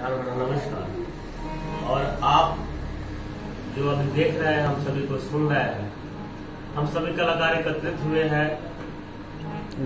यार मेरा नमस्कार। और आप जो अभी देख रहे हैं हम सभी को सुन रहे हैं हम सभी कलाकार एकत्रित हुए हैं।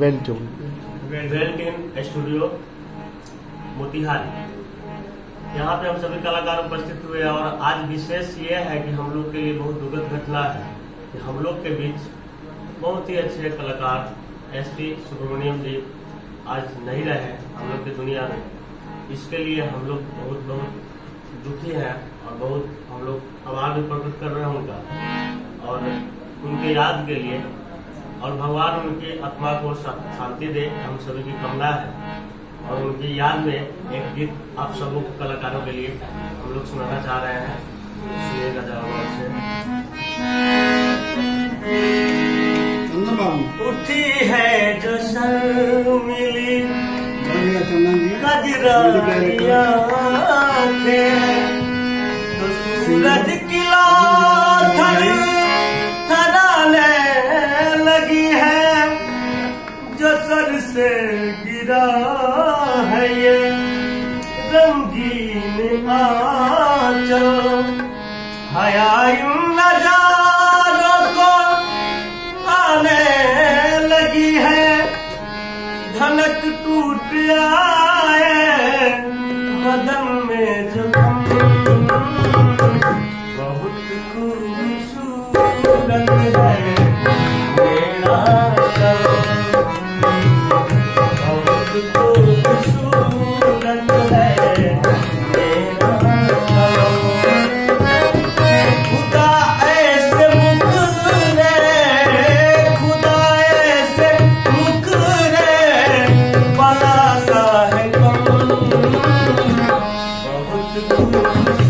वेल टू वेल्टिन स्टूडियो मोतिहारी। यहाँ पे हम सभी कलाकार उपस्थित हुए हैं और आज विशेष ये है कि हम लोग के लिए बहुत दुखद घटना है कि हम लोग के बीच बहुत ही अच्छे कलाकार एस पी सुब्रमण्यम जी आज नहीं रहे हम लोग की दुनिया में। इसके लिए हम लोग बहुत बहुत दुखी हैं और बहुत हम लोग आभार भी प्रकट कर रहे हैं उनका। और उनके याद के लिए और भगवान उनकी आत्मा को शांति दे हम सभी की कामना है। और उनकी याद में एक गीत आप सब कलाकारों के लिए हम लोग सुनाना चाह रहे हैं। सुनिएगा गौर से। उठी है जो सर मिली सूरज किला लगी है। जो सर से गिरा है ये रंगीन आंचल। नजारों को आने लगी है। धनक टूट बदन में जख्म बहुत खूबसूरत बहुत खूबसूरत 我